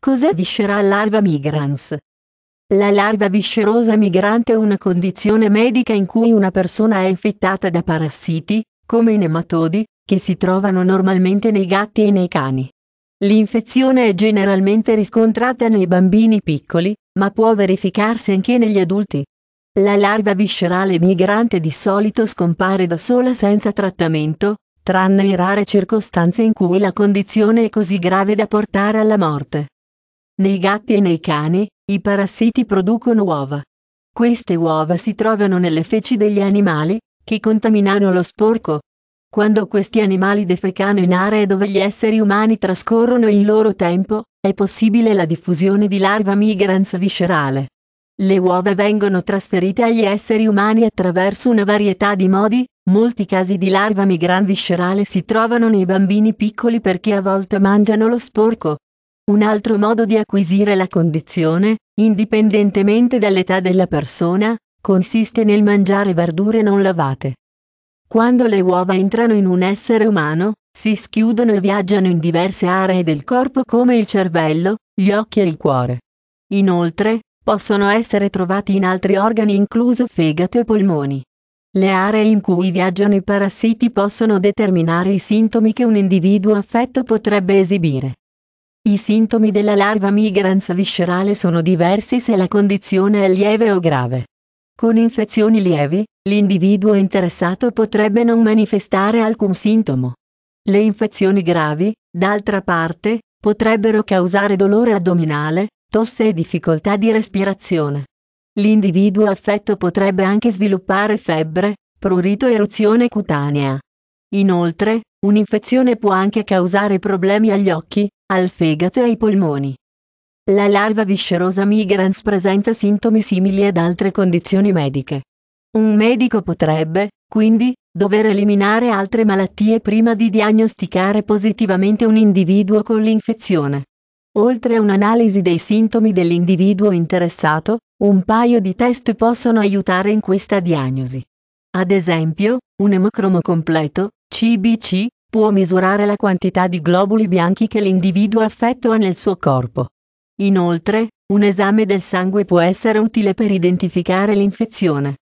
Cos'è Visceral Larva Migrans? La larva viscerosa migrante è una condizione medica in cui una persona è infettata da parassiti, come i nematodi, che si trovano normalmente nei gatti e nei cani. L'infezione è generalmente riscontrata nei bambini piccoli, ma può verificarsi anche negli adulti. La larva viscerale migrante di solito scompare da sola senza trattamento, tranne in rare circostanze in cui la condizione è così grave da portare alla morte. Nei gatti e nei cani, i parassiti producono uova. Queste uova si trovano nelle feci degli animali, che contaminano lo sporco. Quando questi animali defecano in aree dove gli esseri umani trascorrono il loro tempo, è possibile la diffusione di larva migrans viscerale. Le uova vengono trasferite agli esseri umani attraverso una varietà di modi, molti casi di larva migrans viscerale si trovano nei bambini piccoli perché a volte mangiano lo sporco, un altro modo di acquisire la condizione, indipendentemente dall'età della persona, consiste nel mangiare verdure non lavate. Quando le uova entrano in un essere umano, si schiudono e viaggiano in diverse aree del corpo come il cervello, gli occhi e il cuore. Inoltre, possono essere trovati in altri organi incluso fegato e polmoni. Le aree in cui viaggiano i parassiti possono determinare i sintomi che un individuo affetto potrebbe esibire. I sintomi della larva migrans viscerale sono diversi se la condizione è lieve o grave. Con infezioni lievi, l'individuo interessato potrebbe non manifestare alcun sintomo. Le infezioni gravi, d'altra parte, potrebbero causare dolore addominale, tosse e difficoltà di respirazione. L'individuo affetto potrebbe anche sviluppare febbre, prurito e eruzione cutanea. Inoltre, un'infezione può anche causare problemi agli occhi, al fegato e ai polmoni. La larva viscerosa migrans presenta sintomi simili ad altre condizioni mediche. Un medico potrebbe, quindi, dover eliminare altre malattie prima di diagnosticare positivamente un individuo con l'infezione. Oltre a un'analisi dei sintomi dell'individuo interessato, un paio di test possono aiutare in questa diagnosi. Ad esempio, un emocromo completo, CBC, può misurare la quantità di globuli bianchi che l'individuo affetto ha nel suo corpo. Inoltre, un esame del sangue può essere utile per identificare l'infezione.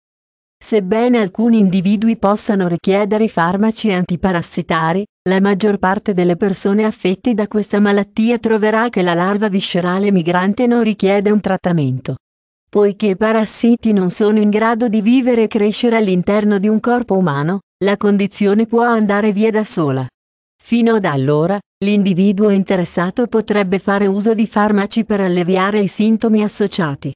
Sebbene alcuni individui possano richiedere farmaci antiparassitari, la maggior parte delle persone affette da questa malattia troverà che la larva viscerale migrante non richiede un trattamento. Poiché i parassiti non sono in grado di vivere e crescere all'interno di un corpo umano, la condizione può andare via da sola. Fino ad allora, l'individuo interessato potrebbe fare uso di farmaci per alleviare i sintomi associati.